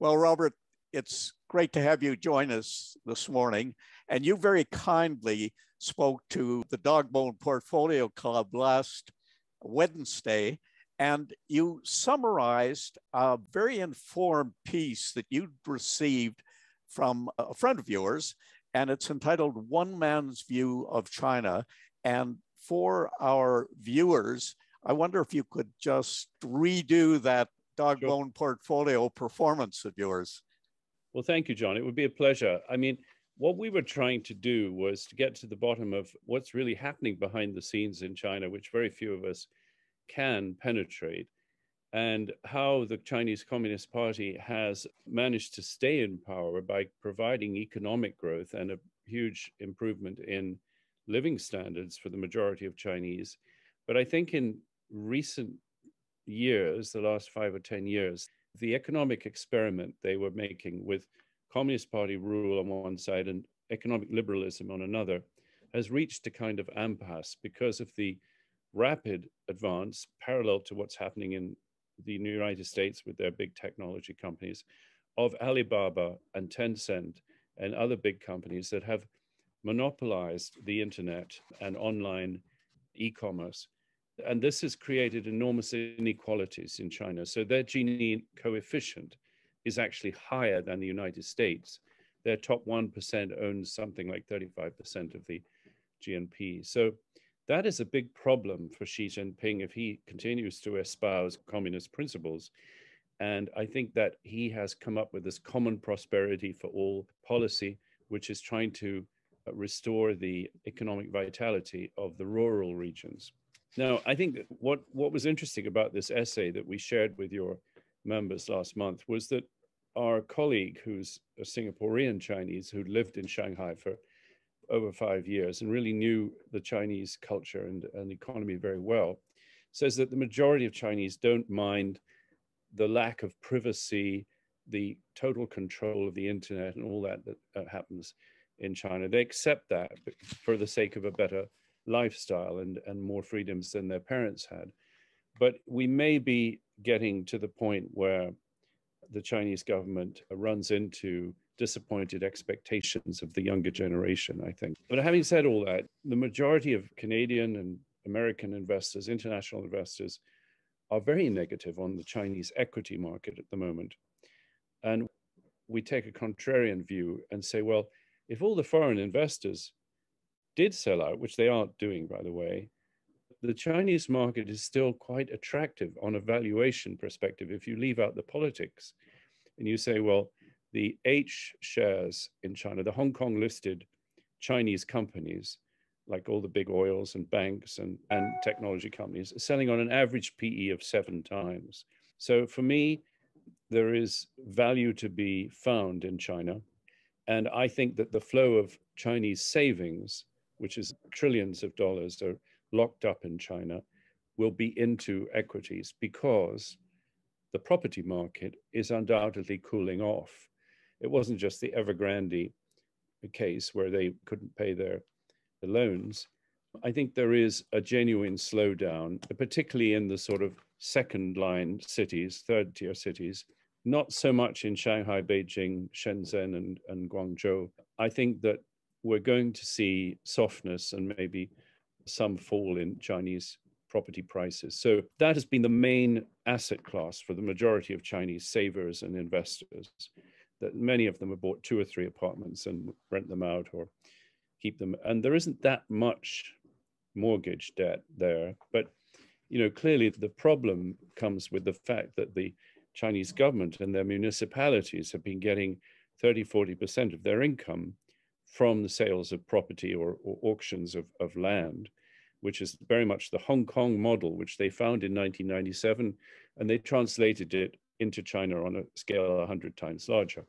Well, Robert, it's great to have you join us this morning. And you very kindly spoke to the Dogbone Portfolio Club last Wednesday, and you summarized a very informed piece that you'd received from a friend of yours, and it's entitled One Man's View of China. And for our viewers, I wonder if you could just redo that Dogbone sure. portfolio performance of yours. Well, thank you, John. It would be a pleasure. I mean, what we were trying to do was to get to the bottom of what's really happening behind the scenes in China, which very few of us can penetrate, and how the Chinese Communist Party has managed to stay in power by providing economic growth and a huge improvement in living standards for the majority of Chinese. But I think in recent years, the last five or 10 years, the economic experiment they were making with Communist Party rule on one side and economic liberalism on another has reached a kind of impasse because of the rapid advance parallel to what's happening in the United States with their big technology companies of Alibaba and Tencent and other big companies that have monopolized the internet and online e-commerce and this has created enormous inequalities in China. So their Gini coefficient is actually higher than the United States. Their top 1% owns something like 35% of the GNP. So that is a big problem for Xi Jinping if he continues to espouse communist principles. And I think that he has come up with this common prosperity for all policy, which is trying to uh, restore the economic vitality of the rural regions. Now, I think what, what was interesting about this essay that we shared with your members last month was that our colleague, who's a Singaporean Chinese who lived in Shanghai for over five years and really knew the Chinese culture and, and economy very well, says that the majority of Chinese don't mind the lack of privacy, the total control of the internet, and all that that happens in China. They accept that for the sake of a better lifestyle and, and more freedoms than their parents had. But we may be getting to the point where the Chinese government runs into disappointed expectations of the younger generation, I think. But having said all that, the majority of Canadian and American investors, international investors, are very negative on the Chinese equity market at the moment. And we take a contrarian view and say, well, if all the foreign investors did sell out, which they aren't doing, by the way, the Chinese market is still quite attractive on a valuation perspective. If you leave out the politics and you say, well, the H shares in China, the Hong Kong listed Chinese companies, like all the big oils and banks and, and technology companies, are selling on an average PE of seven times. So for me, there is value to be found in China. And I think that the flow of Chinese savings which is trillions of dollars are locked up in China, will be into equities because the property market is undoubtedly cooling off. It wasn't just the Evergrande case where they couldn't pay their the loans. I think there is a genuine slowdown, particularly in the sort of second line cities, third tier cities, not so much in Shanghai, Beijing, Shenzhen, and, and Guangzhou. I think that we're going to see softness and maybe some fall in Chinese property prices. So that has been the main asset class for the majority of Chinese savers and investors. That many of them have bought two or three apartments and rent them out or keep them. And there isn't that much mortgage debt there. But you know, clearly the problem comes with the fact that the Chinese government and their municipalities have been getting 30, 40% of their income from the sales of property or, or auctions of, of land, which is very much the Hong Kong model, which they found in 1997, and they translated it into China on a scale 100 times larger.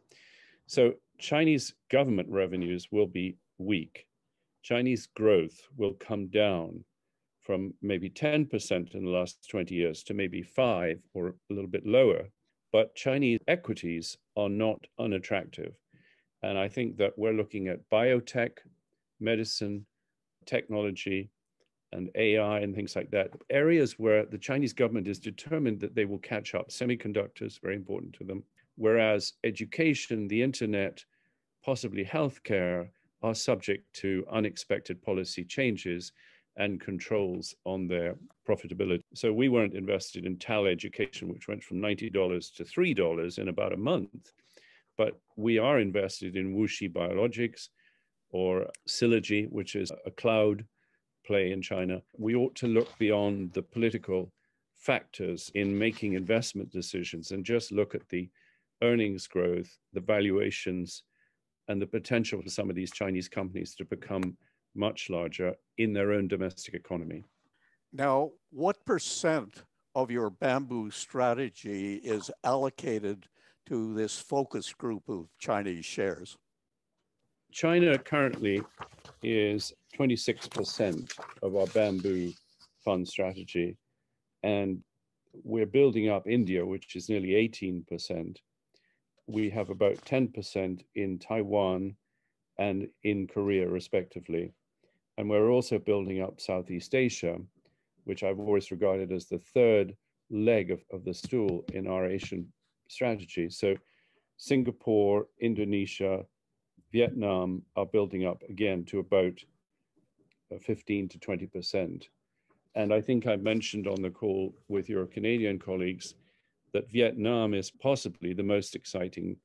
So Chinese government revenues will be weak. Chinese growth will come down from maybe 10% in the last 20 years to maybe five or a little bit lower. But Chinese equities are not unattractive. And I think that we're looking at biotech, medicine, technology, and AI and things like that, areas where the Chinese government is determined that they will catch up. Semiconductors, very important to them. whereas education, the internet, possibly healthcare are subject to unexpected policy changes and controls on their profitability. So we weren't invested in TAL Education, which went from $90 to $3 in about a month, but we are invested in Wuxi Biologics or Silergy, which is a cloud play in China. We ought to look beyond the political factors in making investment decisions and just look at the earnings growth, the valuations, and the potential for some of these Chinese companies to become much larger in their own domestic economy. Now, what percent of your bamboo strategy is allocated to this focus group of Chinese shares? China currently is 26% of our bamboo fund strategy. And we're building up India, which is nearly 18%. We have about 10% in Taiwan and in Korea, respectively. And we're also building up Southeast Asia, which I've always regarded as the third leg of, of the stool in our Asian strategy. So Singapore, Indonesia, Vietnam are building up again to about uh, 15 to 20%. And I think I mentioned on the call with your Canadian colleagues that Vietnam is possibly the most exciting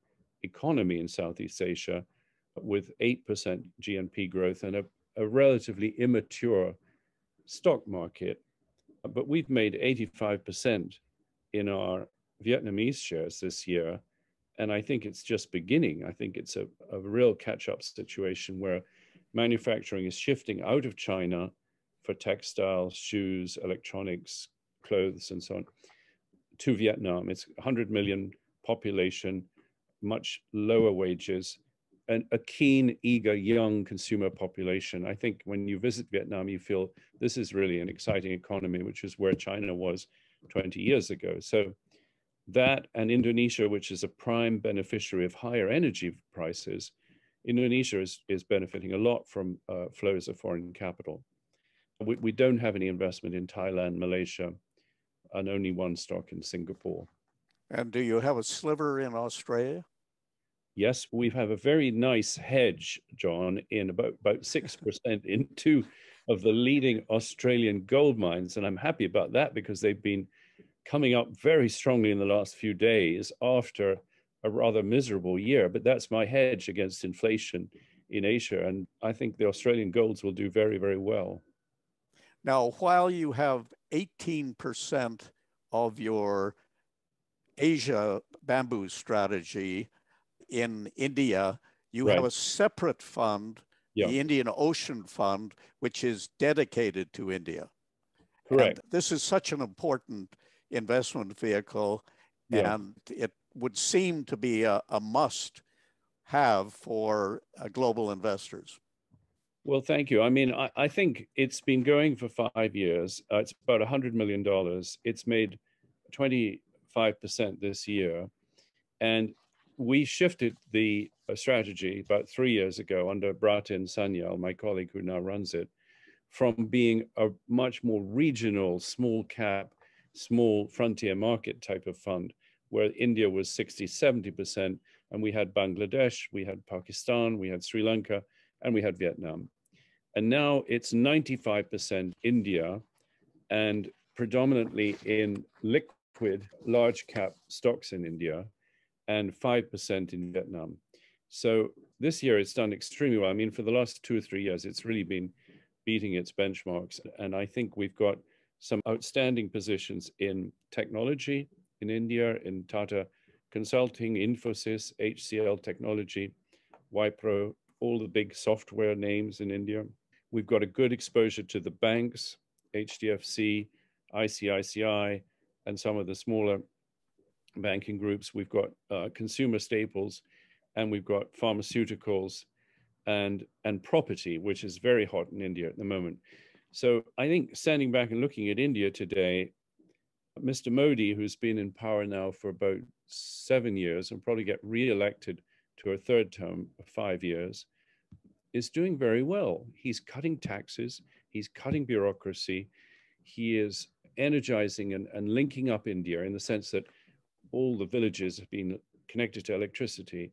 economy in Southeast Asia with 8% GNP growth and a, a relatively immature stock market. But we've made 85% in our Vietnamese shares this year. And I think it's just beginning. I think it's a, a real catch up situation where manufacturing is shifting out of China for textiles, shoes, electronics, clothes, and so on to Vietnam. It's 100 million population, much lower wages, and a keen, eager, young consumer population. I think when you visit Vietnam, you feel this is really an exciting economy, which is where China was 20 years ago. So that and Indonesia, which is a prime beneficiary of higher energy prices, Indonesia is, is benefiting a lot from uh, flows of foreign capital. We, we don't have any investment in Thailand, Malaysia, and only one stock in Singapore. And do you have a sliver in Australia? Yes, we have a very nice hedge, John, in about, about 6% in two of the leading Australian gold mines. And I'm happy about that because they've been coming up very strongly in the last few days after a rather miserable year. But that's my hedge against inflation in Asia. And I think the Australian golds will do very, very well. Now, while you have 18% of your Asia bamboo strategy in India, you right. have a separate fund, yeah. the Indian Ocean Fund, which is dedicated to India. Correct. And this is such an important investment vehicle, yeah. and it would seem to be a, a must have for uh, global investors. Well, thank you. I mean, I, I think it's been going for five years. Uh, it's about $100 million. It's made 25% this year. And we shifted the uh, strategy about three years ago under Bratin Sanyal, my colleague who now runs it, from being a much more regional, small cap, small frontier market type of fund, where India was 60, 70%, and we had Bangladesh, we had Pakistan, we had Sri Lanka, and we had Vietnam. And now it's 95% India and predominantly in liquid large cap stocks in India and 5% in Vietnam. So this year it's done extremely well. I mean, for the last two or three years, it's really been beating its benchmarks. And I think we've got some outstanding positions in technology in India, in Tata Consulting, Infosys, HCL Technology, Wipro, all the big software names in India. We've got a good exposure to the banks, HDFC, ICICI, and some of the smaller banking groups. We've got uh, consumer staples, and we've got pharmaceuticals and, and property, which is very hot in India at the moment. So I think standing back and looking at India today, Mr. Modi, who's been in power now for about seven years and probably get re-elected to a third term of five years, is doing very well. He's cutting taxes, he's cutting bureaucracy, he is energizing and, and linking up India in the sense that all the villages have been connected to electricity,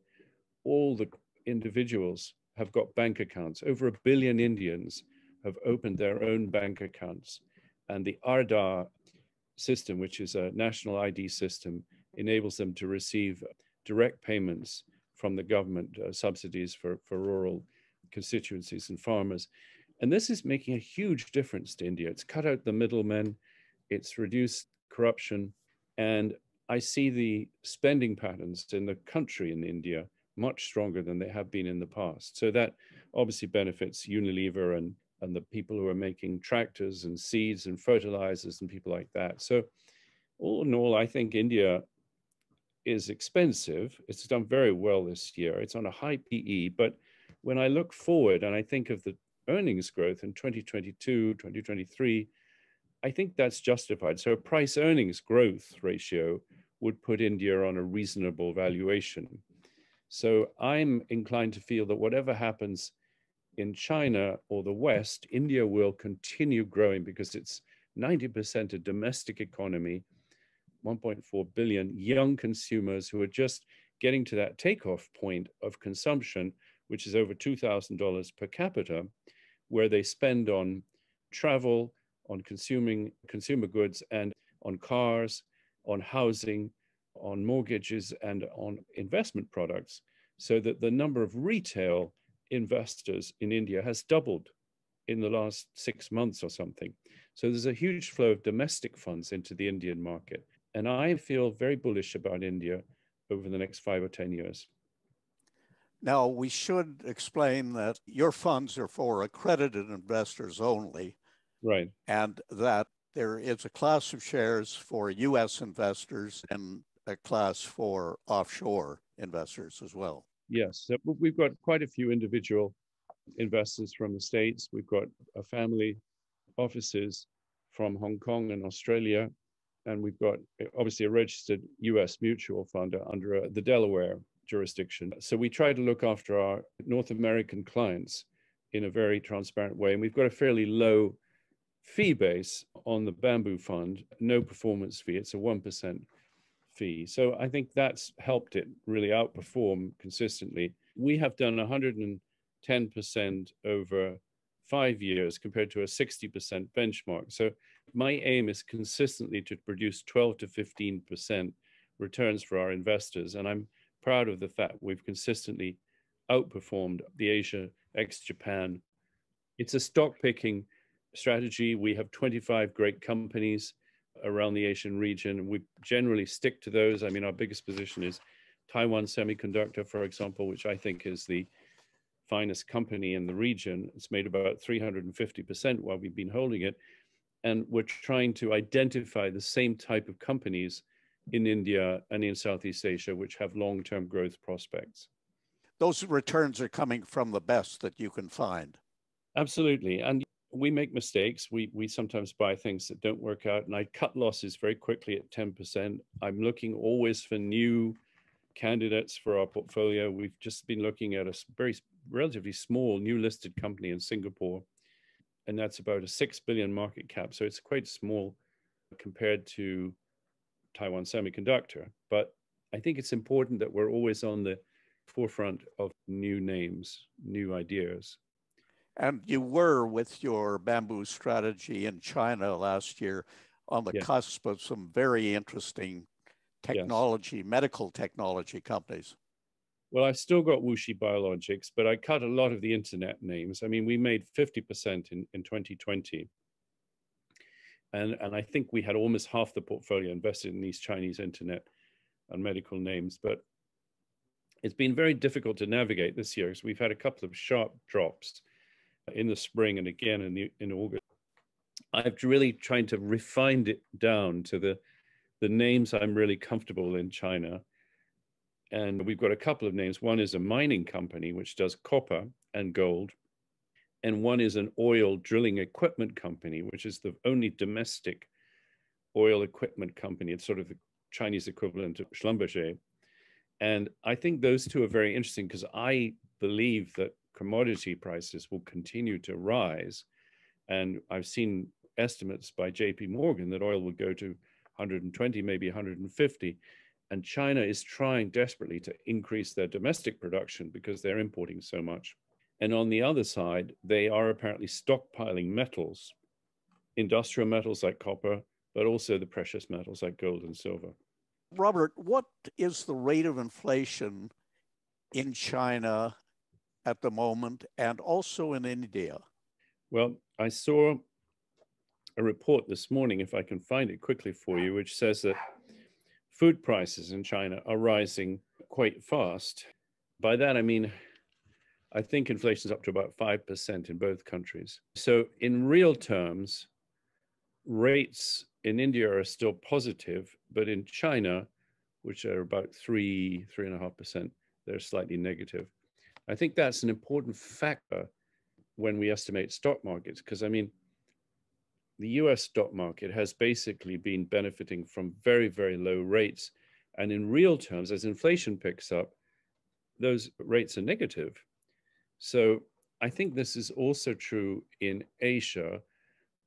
all the individuals have got bank accounts. Over a billion Indians have opened their own bank accounts. And the Aadhaar system, which is a national ID system, enables them to receive direct payments from the government uh, subsidies for, for rural constituencies and farmers. And this is making a huge difference to India. It's cut out the middlemen, it's reduced corruption. And I see the spending patterns in the country in India much stronger than they have been in the past. So that obviously benefits Unilever and, and the people who are making tractors and seeds and fertilizers and people like that. So all in all, I think India is expensive. It's done very well this year. It's on a high PE, but when I look forward and I think of the earnings growth in 2022, 2023, I think that's justified. So a price earnings growth ratio would put India on a reasonable valuation. So I'm inclined to feel that whatever happens in China or the West, India will continue growing because it's 90% a domestic economy 1.4 billion young consumers who are just getting to that takeoff point of consumption, which is over $2,000 per capita, where they spend on travel, on consuming consumer goods, and on cars, on housing, on mortgages, and on investment products, so that the number of retail investors in India has doubled in the last six months or something. So there's a huge flow of domestic funds into the Indian market. And I feel very bullish about India over the next five or 10 years. Now, we should explain that your funds are for accredited investors only. Right. And that there is a class of shares for US investors and a class for offshore investors as well. Yes. We've got quite a few individual investors from the States. We've got a family offices from Hong Kong and Australia and we've got eh, obviously a registered US mutual fund under uh, the Delaware jurisdiction. So we try to look after our North American clients in a very transparent way. And we've got a fairly low fee base on the Bamboo Fund, no performance fee, it's a 1% fee. So I think that's helped it really outperform consistently. We have done 110% over five years compared to a 60% benchmark. So my aim is consistently to produce 12 to 15% returns for our investors. And I'm proud of the fact we've consistently outperformed the Asia ex Japan. It's a stock picking strategy. We have 25 great companies around the Asian region. We generally stick to those. I mean, our biggest position is Taiwan Semiconductor, for example, which I think is the finest company in the region. It's made about 350% while we've been holding it. And we're trying to identify the same type of companies in India and in Southeast Asia, which have long term growth prospects. Those returns are coming from the best that you can find. Absolutely. And we make mistakes. We, we sometimes buy things that don't work out. And I cut losses very quickly at 10%. I'm looking always for new candidates for our portfolio. We've just been looking at a very relatively small new listed company in Singapore, and that's about a six billion market cap. So it's quite small compared to Taiwan Semiconductor. But I think it's important that we're always on the forefront of new names, new ideas. And you were with your bamboo strategy in China last year on the yes. cusp of some very interesting technology, yes. medical technology companies. Well, I've still got Wuxi Biologics, but I cut a lot of the internet names. I mean, we made 50% in, in 2020. And, and I think we had almost half the portfolio invested in these Chinese internet and medical names. But it's been very difficult to navigate this year because we've had a couple of sharp drops in the spring and again in, the, in August. I've really tried to refine it down to the, the names I'm really comfortable in China and we've got a couple of names. One is a mining company which does copper and gold, and one is an oil drilling equipment company, which is the only domestic oil equipment company. It's sort of the Chinese equivalent of Schlumberger. And I think those two are very interesting because I believe that commodity prices will continue to rise. And I've seen estimates by JP Morgan that oil will go to 120, maybe 150 And China is trying desperately to increase their domestic production because they're importing so much. And on the other side, they are apparently stockpiling metals, industrial metals like copper, but also the precious metals like gold and silver. Robert, what is the rate of inflation in China at the moment and also in India? Well, I saw a report this morning, if I can find it quickly for you, which says that food prices in China are rising quite fast. By that, I mean, I think inflation is up to about 5% in both countries. So, in real terms, rates in India are still positive, but in China, which are about three, three and a half percent, they're slightly negative. I think that's an important factor when we estimate stock markets, because I mean, the US stock market has basically been benefiting from very, very low rates. And in real terms, as inflation picks up, those rates are negative. So I think this is also true in Asia.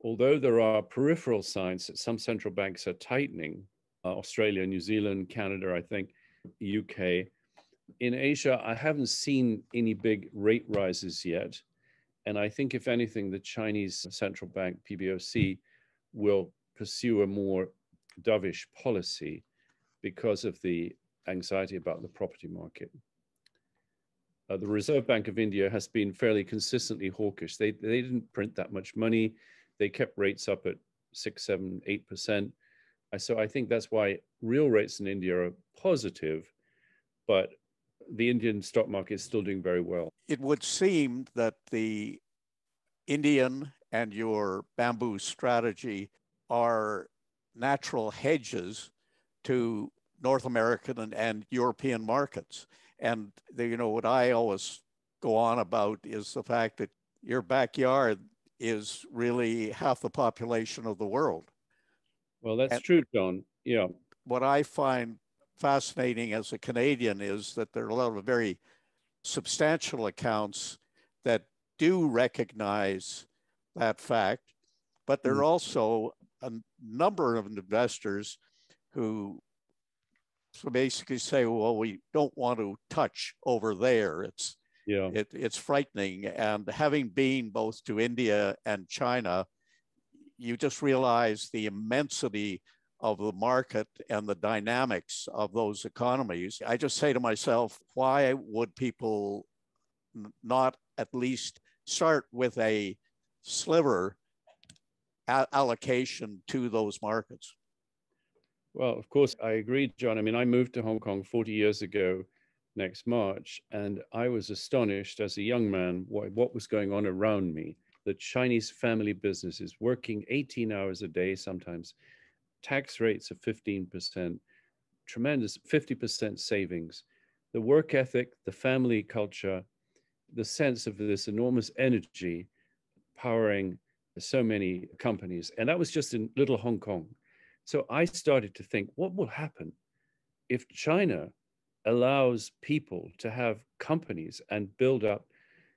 Although there are peripheral signs that some central banks are tightening, uh, Australia, New Zealand, Canada, I think, UK. In Asia, I haven't seen any big rate rises yet. And I think, if anything, the Chinese central bank, PBOC, will pursue a more dovish policy because of the anxiety about the property market. Uh, the Reserve Bank of India has been fairly consistently hawkish. They, they didn't print that much money. They kept rates up at six, seven, eight percent. So I think that's why real rates in India are positive, but the Indian stock market is still doing very well. It would seem that the Indian and your bamboo strategy are natural hedges to North American and, and European markets. And the, you know what I always go on about is the fact that your backyard is really half the population of the world. Well, that's and true, John. Yeah. What I find fascinating as a Canadian is that there are a lot of very substantial accounts that do recognize that fact, but there are mm. also a number of investors who so basically say, well, we don't want to touch over there. It's yeah, it, it's frightening. And having been both to India and China, you just realize the immensity of the market and the dynamics of those economies. I just say to myself, why would people not at least start with a sliver allocation to those markets? Well, of course, I agree, John. I mean, I moved to Hong Kong 40 years ago next March, and I was astonished as a young man what, what was going on around me. The Chinese family businesses working 18 hours a day, sometimes tax rates of 15%, tremendous 50% savings. The work ethic, the family culture, the sense of this enormous energy powering so many companies. And that was just in little Hong Kong. So I started to think, what will happen if China allows people to have companies and build up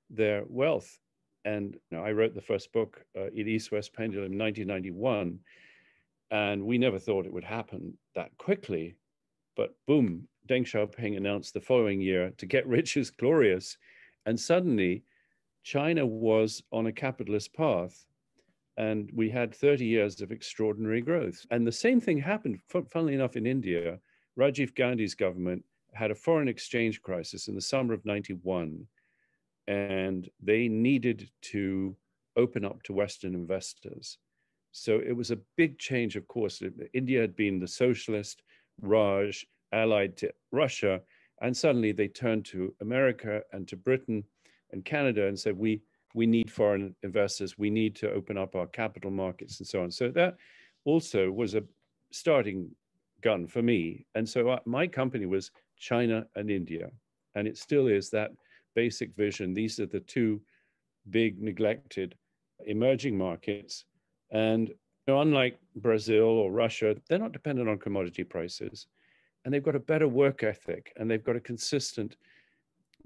their wealth? And you know, I wrote the first book, uh, East West Pendulum, in 1991. And we never thought it would happen that quickly. But boom, Deng Xiaoping announced the following year to get rich is glorious. And suddenly, China was on a capitalist path. And we had 30 years of extraordinary growth. And the same thing happened, funnily enough, in India. Rajiv Gandhi's government had a foreign exchange crisis in the summer of 91. And they needed to open up to Western investors. So it was a big change, of course. India had been the socialist Raj allied to Russia, and suddenly they turned to America and to Britain and Canada and said, we, we need foreign investors, we need to open up our capital markets and so on. So that also was a starting gun for me. And so my company was China and India, and it still is that basic vision. These are the two big neglected emerging markets and unlike Brazil or Russia, they're not dependent on commodity prices. And they've got a better work ethic and they've got a consistent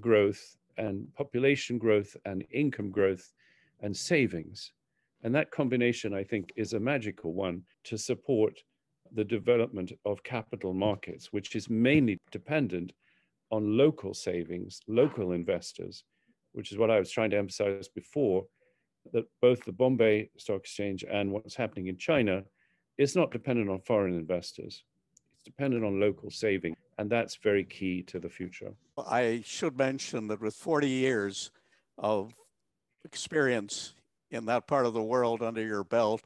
growth and population growth and income growth and savings. And that combination, I think, is a magical one to support the development of capital markets, which is mainly dependent on local savings, local investors, which is what I was trying to emphasize before, that both the Bombay Stock Exchange and what's happening in China is not dependent on foreign investors. It's dependent on local saving. And that's very key to the future. I should mention that with 40 years of experience in that part of the world under your belt,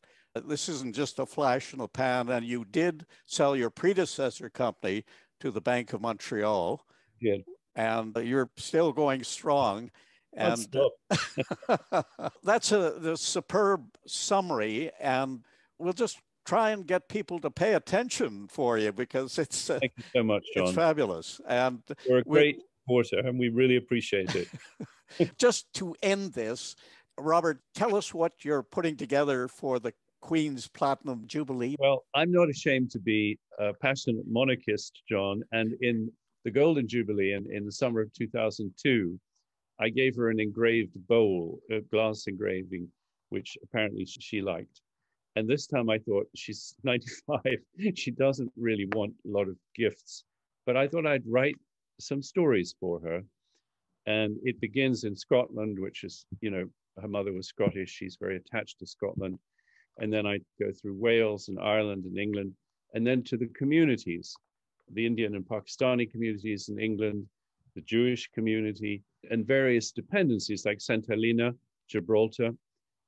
this isn't just a flash in the pan. And you did sell your predecessor company to the Bank of Montreal. Good. And you're still going strong. And that's a, a superb summary. And we'll just try and get people to pay attention for you because it's uh, thank you so much, John. It's fabulous, and you're a great supporter, and we really appreciate it. just to end this, Robert, tell us what you're putting together for the Queen's Platinum Jubilee. Well, I'm not ashamed to be a passionate monarchist, John, and in the Golden Jubilee in, in the summer of 2002, I gave her an engraved bowl, a glass engraving, which apparently she liked. And this time I thought, she's 95. she doesn't really want a lot of gifts. But I thought I'd write some stories for her. And it begins in Scotland, which is, you know, her mother was Scottish. She's very attached to Scotland. And then I go through Wales and Ireland and England, and then to the communities, the Indian and Pakistani communities in England, the Jewish community, and various dependencies like St. Helena, Gibraltar,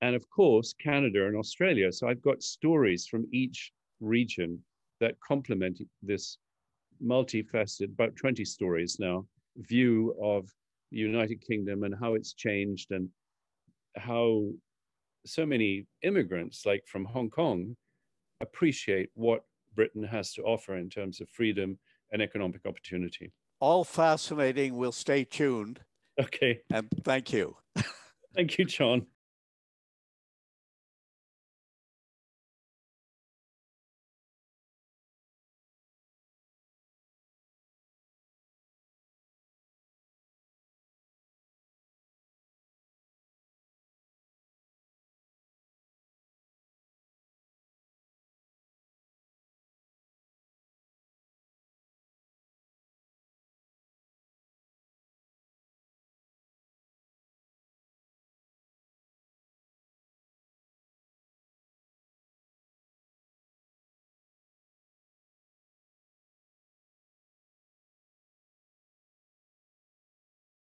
and of course, Canada and Australia. So I've got stories from each region that complement this multifaceted, about 20 stories now, view of the United Kingdom and how it's changed and how so many immigrants, like from Hong Kong, appreciate what Britain has to offer in terms of freedom and economic opportunity. All fascinating. We'll stay tuned. Okay. And thank you. thank you, John.